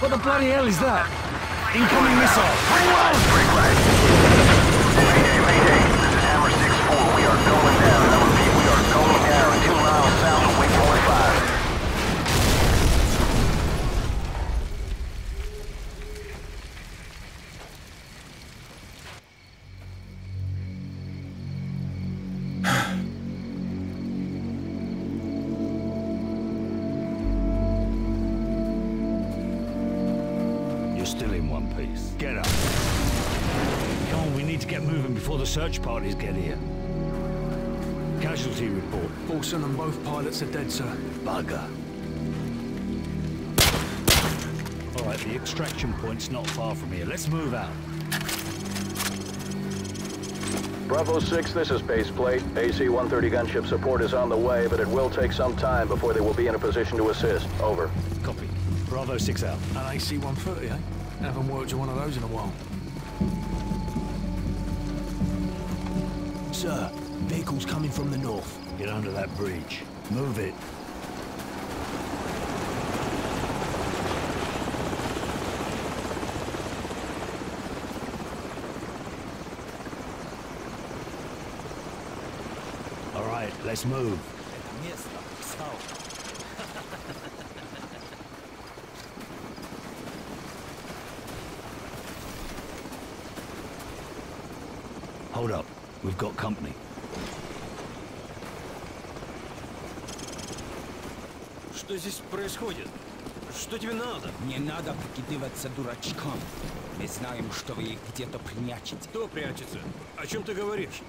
What the bloody hell is that? Incoming missile! On! Mayday, mayday. This is Hammer 6-4. We are going down. Get moving before the search parties get here. Casualty report. Olsen and both pilots are dead, sir. Bugger. All right, the extraction point's not far from here. Let's move out. Bravo 6, this is base plate. AC-130 gunship support is on the way, but it will take some time before they will be in a position to assist. Over. Copy. Bravo 6 out. An AC-130, eh? Haven't worked with one of those in a while. Sir, vehicles coming from the north. Get under that bridge. Move it. All right, let's move. Hold up. We've got company. Что здесь происходит? Что тебе надо? Не надо прикидываться дурачком. Мы знаем, что вы их где-то прячете. Кто прячется? О чем ты говоришь?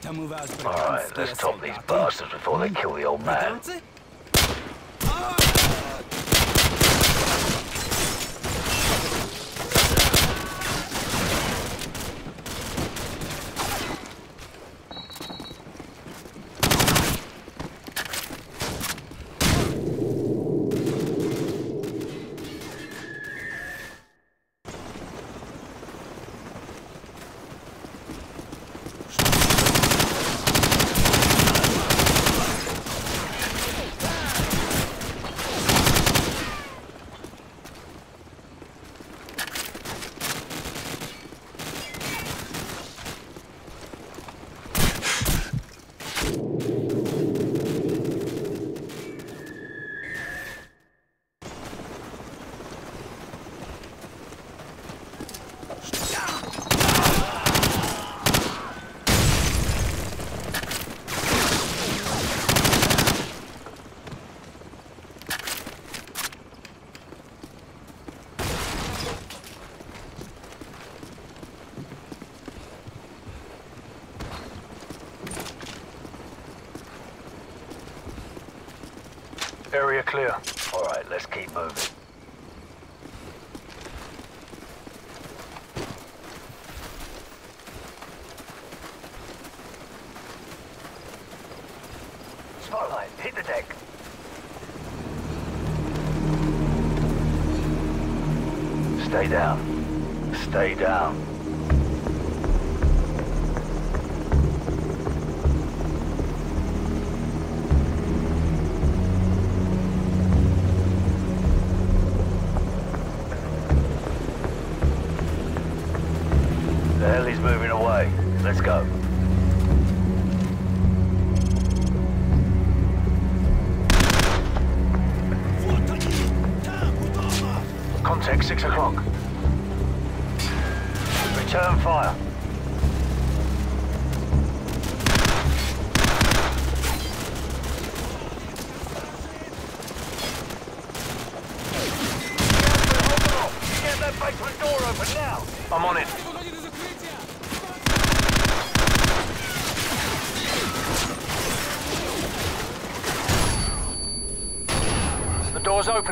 Там у вас британские let's top these солдаты. bastards before they kill the old man. Британцы? Let's keep moving. Spotlight, hit the deck. Stay down. Stay down. Go.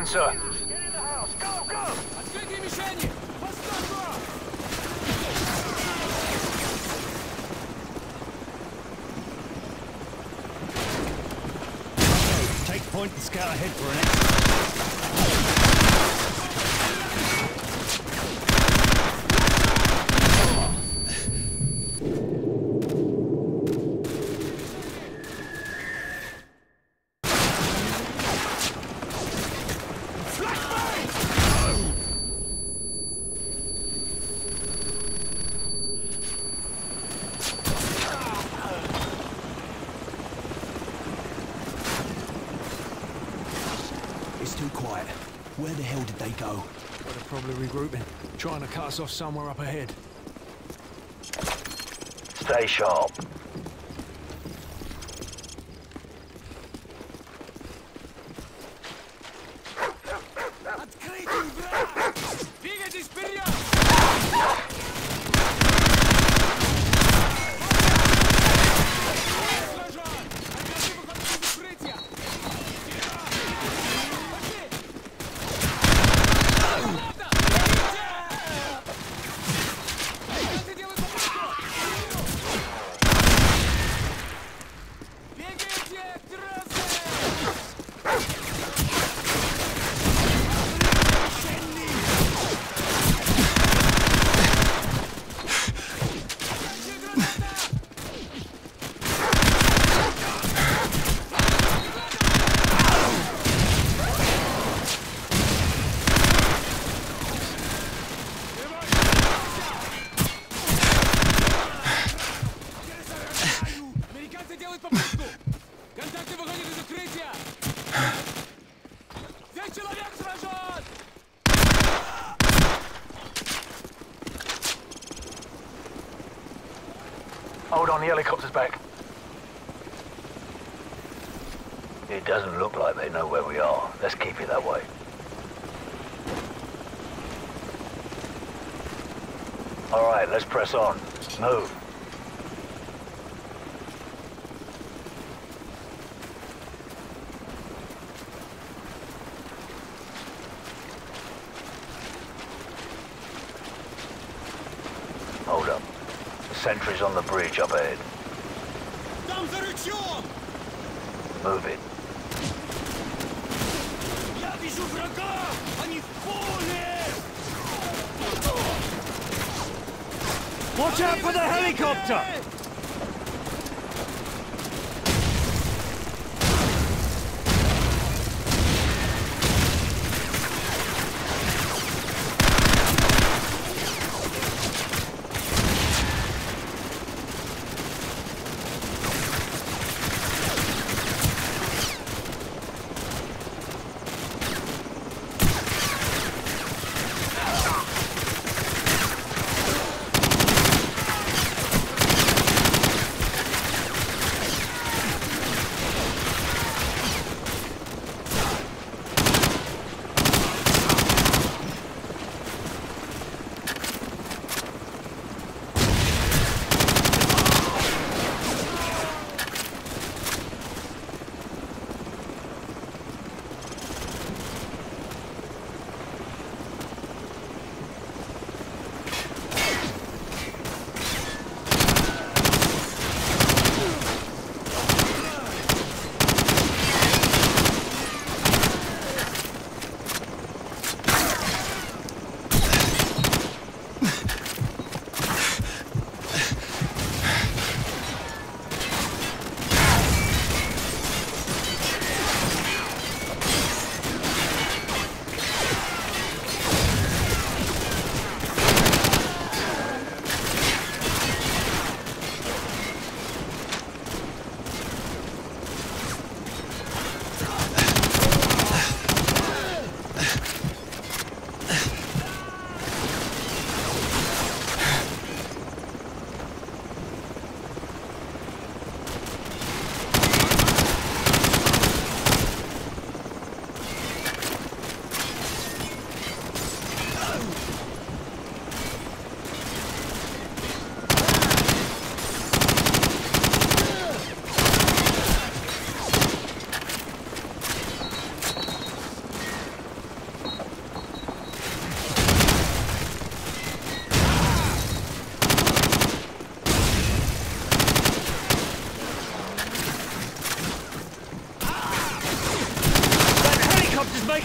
Door's sir. Take point and scout ahead for an exit. Right. Where the hell did they go? But they're probably regrouping. Trying to cut us off somewhere up ahead. Stay sharp. Двигайтесь вперед! It doesn't look like they know where we are. Let's keep it that way. All right, let's press on. Move. Hold up. The sentry's on the bridge up ahead. Move it. Я вижу врага! Они в поле! Watch out for the helicopter!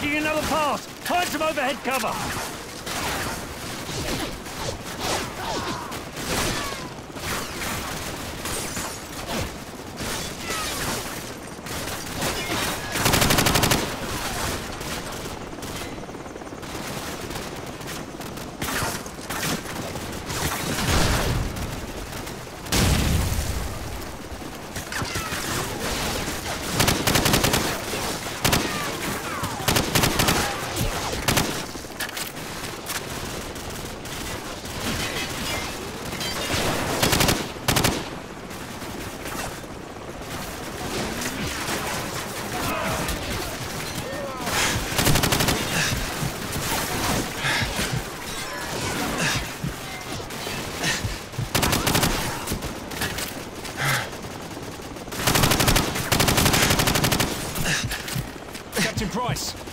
Making another pass. Find some overhead cover.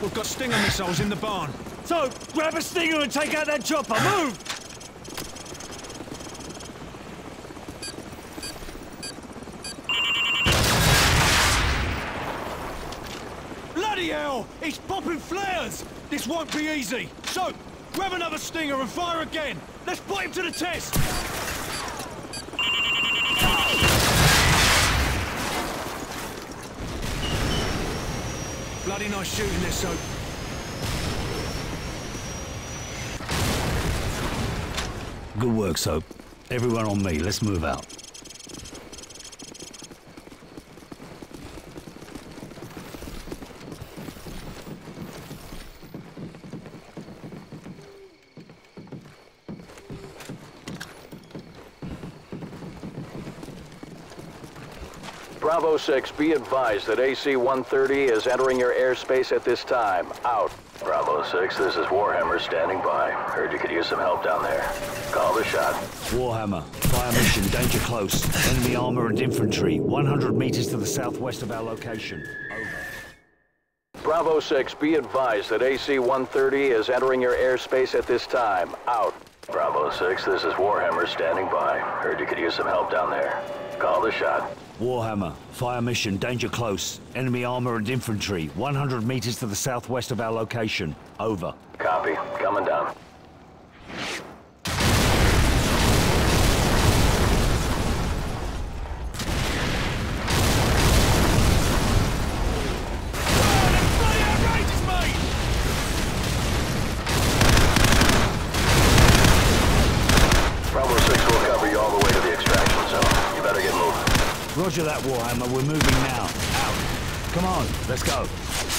We've got Stinger missiles in the barn. Soap, grab a stinger and take out that chopper. Move! Bloody hell! It's popping flares! This won't be easy. Soap, grab another Stinger and fire again. Let's put him to the test. Bloody nice shooting this, Soap. Good work, Soap. Everyone on me. Let's move out. Bravo 6, be advised that AC-130 is entering your airspace at this time. Out. Bravo 6, this is Warhammer standing by. Heard you could use some help down there. Call the shot. Warhammer, fire mission, danger close. Enemy armor and infantry, 100 meters to the southwest of our location. Over. Bravo 6, be advised that AC-130 is entering your airspace at this time. Out. Bravo 6, this is Warhammer standing by. Heard you could use some help down there. Call the shot. Warhammer, fire mission, danger close. Enemy armor and infantry, 100 meters to the southwest of our location. Over. Copy. Coming down. Roger that, Warhammer. We're moving now. Out. Come on, let's go.